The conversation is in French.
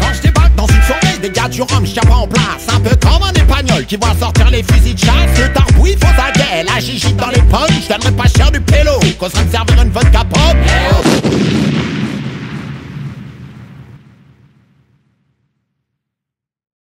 Quand je débarque dans une soirée, des gars du rhum, je tiens en place. Un peu comme un épagnol qui voit sortir les fusils de chasse. Le tarbouille, faut à la gigite dans les pommes. Je donnerai pas cher du pélo, qu'on serait me servir une.